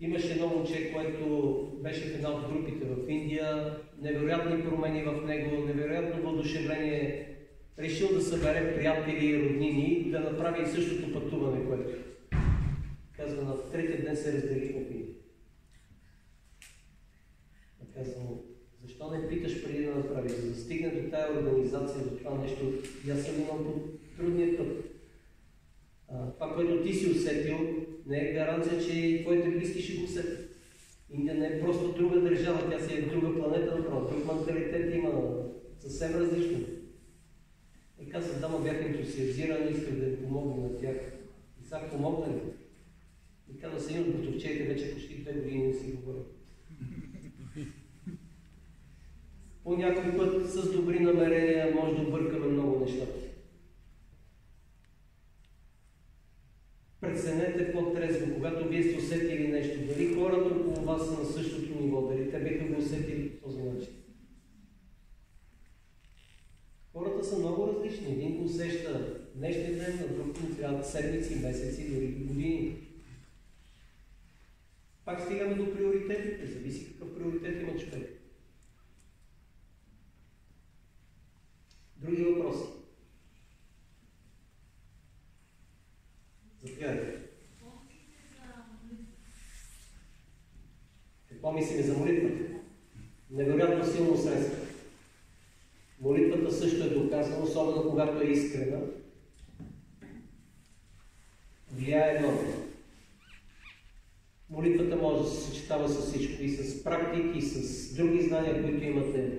Имаше едно момче, което беше в една от групите в Индия, невероятни промени в него, невероятно въодушевление, решил да събере приятели и роднини да направи същото пътуване, което казва на третия ден се разделихме в Индия. А Казвам, му, защо не питаш преди да направиш, за да стигне до тая организация, до това нещо, и аз съм имал по трудния път. Това, което ти си усетил, не е гаранция, че и твоите близки ще го усетят. Индия не е просто друга държава, тя си е друга планета, направо. Друг менталитет има съвсем различно. И казах, да, ма бях ентусиазиран, исках да помогна на тях. И сега помогна ли? И каза, са един от бутовчеите, вече почти две години не си говоря. По някой път с добри намерения може да объркаме много нещата. Преценете по-трезво, когато вие сте усетили нещо, дали хората около вас са на същото ниво, дали те биха го усетили по този начин. Хората са много различни. Един го усеща днешния ден, на друг му трябват седмици, месеци, дори години. Пак стигаме до приоритетите. Зависи какъв приоритет има човек. Други въпроси? Заповядайте. Какво мислим за молитвата? Невероятно силно средство. Молитвата също е доказана, особено когато е искрена. Влияе много. Молитвата може да се съчетава с всичко, и с практики, и с други знания, които имате.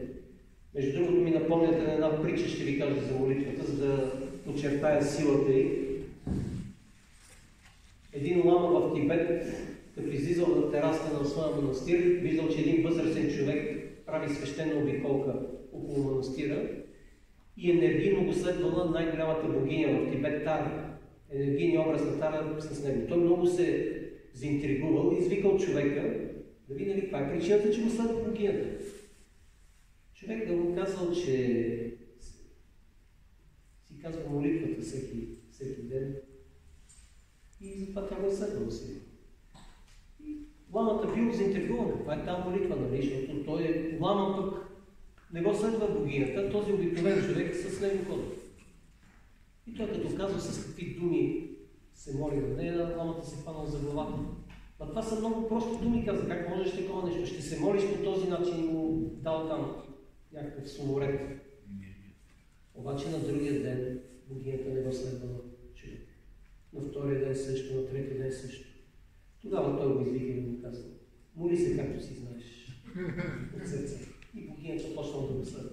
Между другото ми напомняте на една притча, ще ви кажа за молитвата, за да подчертая силата й. Един лама в Тибет, като излизал на терасата на своя манастир, виждал, че един възрастен човек прави свещена обиколка около манастира и енергийно го следвала най-голямата богиня в Тибет Тара. Енергийния образ на Тара с него. Той много се заинтригувал и извикал човека да види нали, каква е причината, че го следва богинята. Човек да му казал, че си казва молитвата всеки, всеки ден и затова тя го е следвала си. Ламата бил заинтригуван. Каква е тази молитва, нали? Защото той е лама пък не го следва богинята, този обикновен човек с него ходи. И той като казва с какви думи се моли на нея, ламата се хванал за главата. А това са много прости думи, каза. Как можеш такова нещо? Ще се молиш по този начин и му дал там някакъв словоред. Обаче на другия ден богинята не го човек. На втория ден също, на третия ден също. Тогава той го извика и му казва, моли се както си знаеш. От сърце. И богинята почнала да го следва.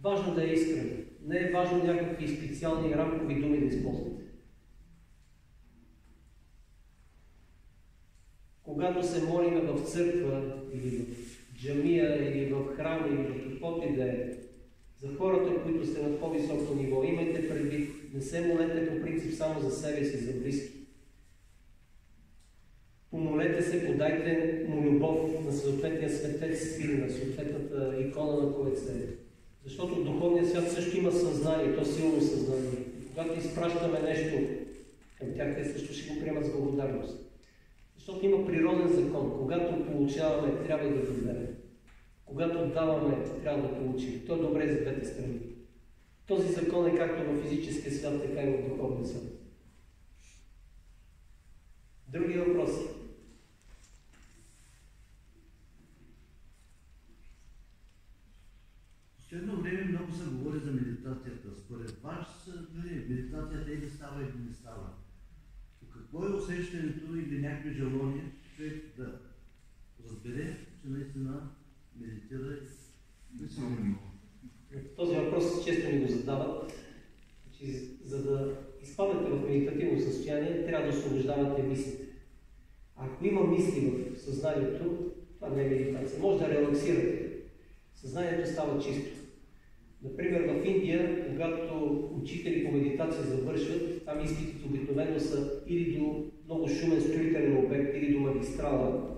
Важно да е искрено. Не е важно някакви специални рамкови думи да използвате. Когато се молиме в църква или в джамия или в храм или в каквото и да е, за хората, които сте на по-високо ниво, имайте предвид, не се молете по принцип само за себе си, за близки. Помолете се, подайте му любов на съответния светец или на съответната икона на който се Защото духовният свят също има съзнание, то силно съзнание. И когато изпращаме нещо към тях, те също ще го приемат с благодарност. Защото има природен закон. Когато получаваме, трябва да дадем. Когато даваме, трябва да получим. То е добре за двете страни. Този закон е както в физическия свят, така и в духовния свят. Други въпроси? Последно време много се говори за медитацията. Според вас, медитацията или става или не става. Какво е усещането или някакви желания човек да разбере, че наистина медитира и не се Този въпрос често ми го задават. Че за да изпаднете в медитативно състояние, трябва да освобождавате мислите. Ако има мисли в съзнанието, това не е медитация. Може да релаксирате. Съзнанието става чисто. Например, в Индия, когато учители по медитация завършват, там изпитите обикновено са или до много шумен строителен обект, или до магистрала.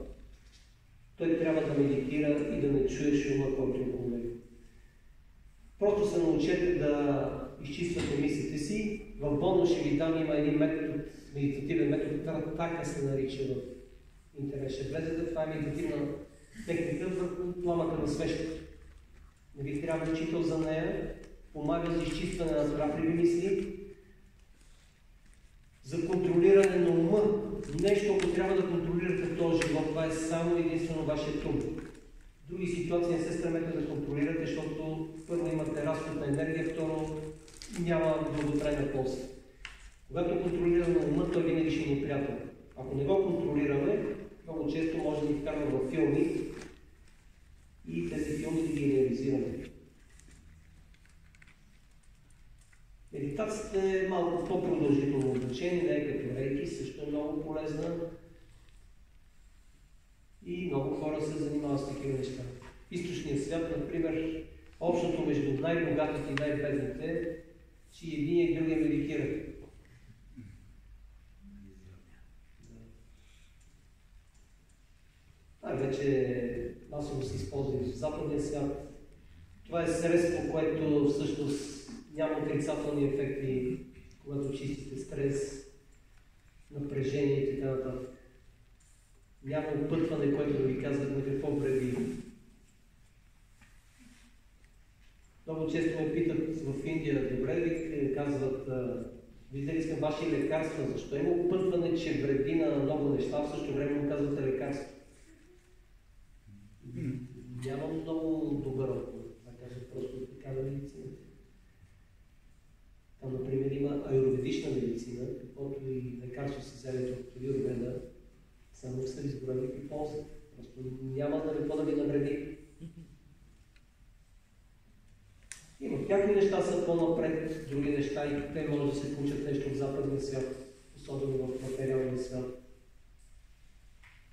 Той трябва да медитира и да не чуе шума, който е около него. Просто се научете да изчиствате мислите си. В Боно ще ви дам има един метод, медитативен метод, така се нарича в интернет. Ще влезете, това е медитативна техника върху пламъка на свещата. Не ви трябва учител за нея, помага за изчистване на здравни мисли, за контролиране на ума. Нещо, ако трябва да контролирате този живот, това е само единствено вашия ум. В други ситуации не се стремете да контролирате, защото първо имате разход на енергия, второ няма дълготрайна полза. Когато контролираме ума, той винаги ще ни е приятел. Ако не го контролираме, много често може да ни вкарва в филми и тези филми да ги реализираме. Медитацията е малко по-продължително обучение, не е като рейки, също е много полезна. И много хора се занимават с такива неща. В източния свят, например, общото между най-богатите и най-бедните, че един и другия медитират. Това вече масово се използва и в западния свят. Това е средство, което всъщност няма отрицателни ефекти, когато чистите стрес, напрежение и така нататък. Няма опътване, което да ви казва на какво вреди. Много често ме питат в Индия, добре ли казват, виждали сме ваши лекарства, защо има опътване, че вреди на много неща, в същото време му казвате лекарства. Няма много добър отговор, да кажа просто такава медицина. Там, например, има аюрведична медицина, каквото и лекарство се вземе от аюрведа, само са изброени и полза. Просто няма да какво да ви навреди. Има някои неща са по-напред, други неща и те може да се получат нещо в западния свят, особено в материалния свят.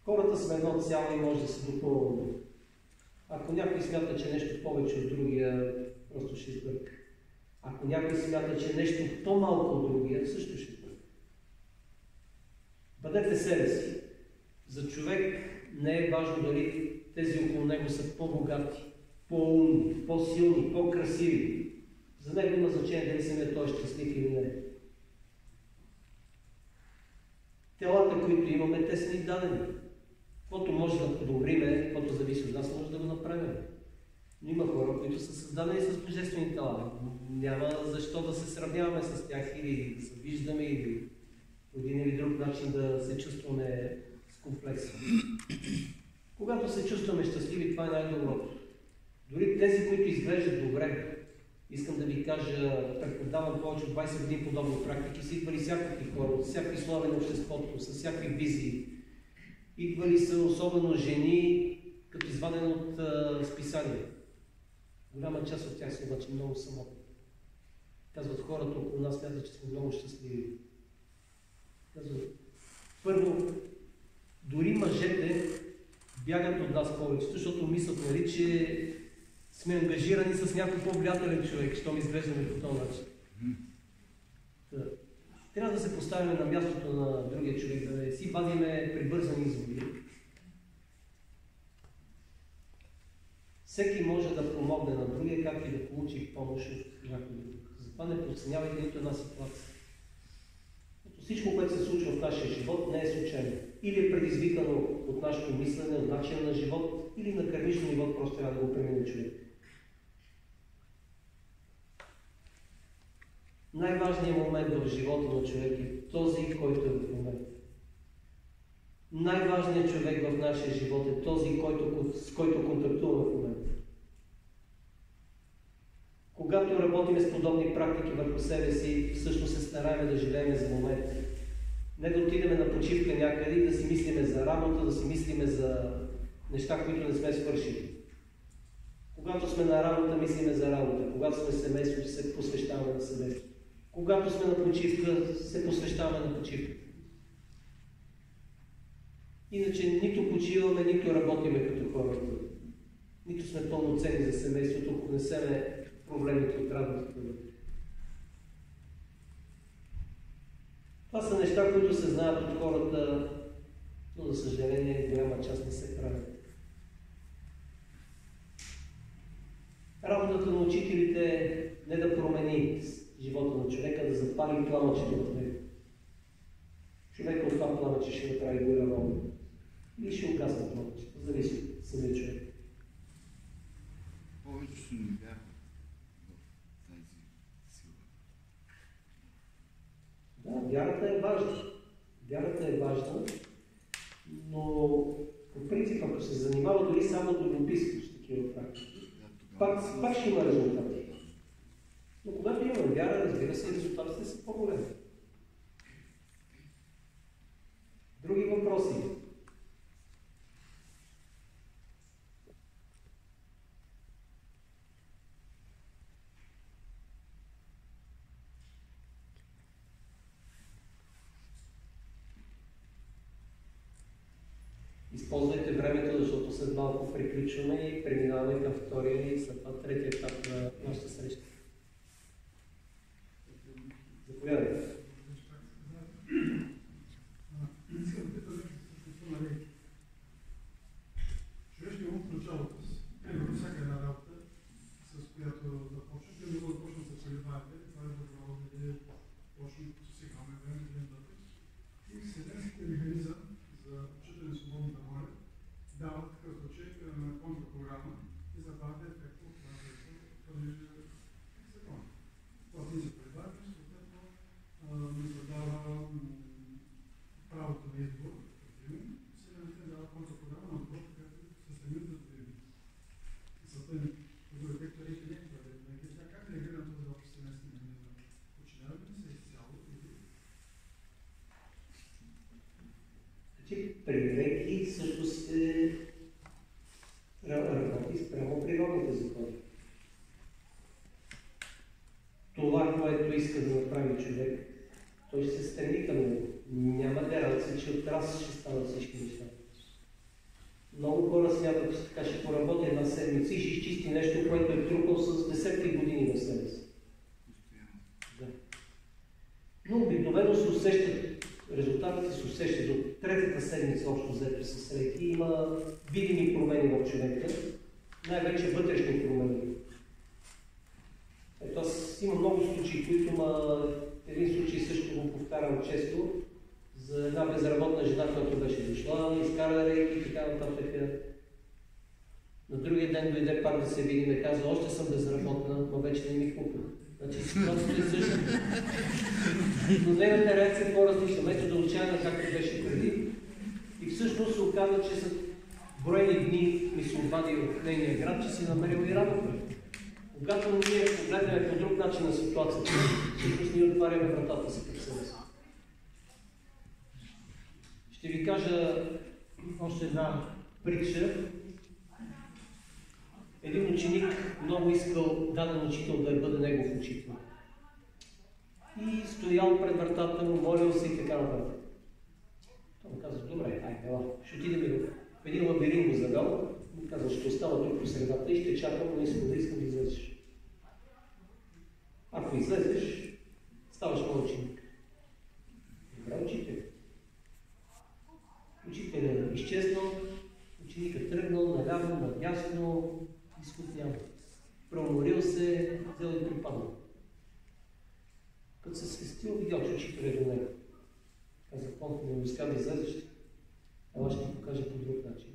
Хората сме едно цяло и може да се допълваме. Ако някой смята, че нещо повече от другия, просто ще избърка. Ако някой смята, че нещо по-малко от другия, също ще избърка. Бъдете себе си. За човек не е важно дали тези около него са по-богати, по-умни, по-силни, по-красиви. За него има значение дали самият той е щастлив или не. Телата, които имаме, те са ни дадени. Каквото може да подобриме, каквото зависи от нас, може да го направим. Но има хора, които са създадени с божествени тела. Няма защо да се сравняваме с тях или да се виждаме, или по един или друг начин да се чувстваме с комплекса. Когато се чувстваме щастливи, това е най-доброто. Дори тези, които изглеждат добре, искам да ви кажа, преподавам повече от 20 години подобни практики, са идвали всякакви хора, от всякакви слове на обществото, с всякакви визии. Идвали са особено жени, като извадени от а, списания. Голяма част от тях са обаче много самотни. Казват хората около нас, смятат, че сме много щастливи. Казват, първо, дори мъжете бягат от нас повечето, защото мислят, нали, че сме ангажирани с някой по-влиятелен човек, що ми изглеждаме по този начин. Трябва да се поставяме на мястото на другия човек, да не си вадиме прибързани изводи. Всеки може да помогне на другия, както и да получи помощ от някой друг. Затова не подценявайте нито една ситуация. Всичко, което се случва в нашия живот, не е случайно. Или е предизвикано от нашето мислене, от начина на живот, или на кърмично ниво просто трябва да го премине човек. Най-важният момент в живота на човек е този, който е в момента. Най-важният човек в нашия живот е този, който, с който контактуваме в момента. Когато работим с подобни практики върху себе си, всъщност се стараем да живеем за момента. Не да отидем на почивка някъде и да си мислиме за работа, да си мислиме за неща, които не сме свършили. Когато сме на работа, мислиме за работа. Когато сме семейство, се посвещаваме на семейство. Когато сме на почивка, се посвещаваме на почивка. Иначе нито почиваме, нито работиме като хората. Нито сме пълноценни за семейството, ако не се проблемите от работата. Това са неща, които се знаят от хората, но за съжаление голяма част не се правят. Работата на учителите е не да промени живота на човека, да запали пламъчето в него. Човека от това пламъче ще направи голяма роля. Или ще угасне пламъчето, зависи от самия човек. Повечето не вярват в тази сила. Да, вярата е важна. Вярата е важна, но по принцип, ако се занимава дори само до любопитство с такива практики, пак, пак ще има резултати. Но когато имаме вяра, разбира се, резултатите са по-големи. Други въпроси? Използвайте времето, защото след малко приключваме и преминаваме към втория и след това третия етап на нашата среща. Заповядайте. Искам да питам какво на рейки. Човешкият ум в началото, примерно всяка една работа, с която започнете, не го започна да се колебаете, това е добро да е почне като си хаме време и нататък. И вселенският механизъм за отчитане на свободната воля дава в такъв случай на контрпрограма и забавя ефекта от това, което предвижда закон. Когато ние се колебаем, съответно ни задава м, правото на избор, разбирам, Вселената ни дава контрпрограма на това, което се стремим да добием. И целта ни като ефект е не е това да е сега как реагира на този общ вселенски механизъм? Подчиняваме ли се изцяло или При рейки също ра- работи спрямо природните закони. Това, което иска да направи човек, той ще се стреми към него. Няма гаранция, че от раз ще станат всички неща. Много хора смятат, че така ще поработи една седмица и ще изчисти нещо, което е трупал с десетки години в себе си. Да. Но обикновено се усещат, резултатите се усещат от третата седмица общо взето с рейки. Има видими промени в човека, най-вече вътрешни промени. Ето аз имам много случаи, които има един случай също го повтарям често, за една безработна жена, която беше дошла, изкара рейки и така нататък. На другия ден дойде пак да се види и ме каза, още съм безработна, но вече не ми купа. Значи ситуацията е същата. Но нейната реакция е по-различна. Вместо да отчаяна както беше преди. И всъщност се оказа, че след броени дни ми се обади в нейния град, че си намерил и работа. Когато ние погледнем по друг начин на ситуацията, всъщност ние отваряме вратата си пред себе си. Ще ви кажа още една притча. Един ученик много искал даден учител да бъде негов учител. И стоял пред вратата му, молил се и така нататък. Той му каза, добре, айде, ела, ще отидем в един лабиринт го завел. Му каза, ще остава тук по средата и ще чакам, но искам да искам да излезеш. Ако излезеш, ставаш мой ученик. Добре, учител. Учителят е изчезнал, ученикът тръгнал наляво, надясно, няма. Проморил се, взел и припаднал. Като се свестил, видял, че учителят е него. Каза, Понко, не успя да излезеш. Ела ще ти покажа по друг начин.